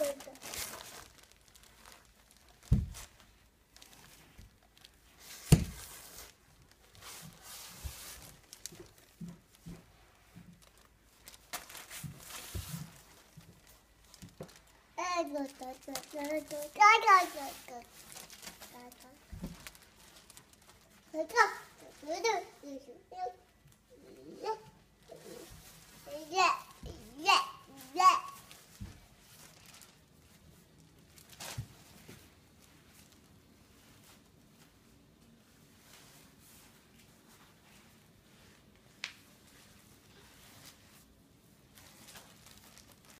Yeah, yeah, yeah.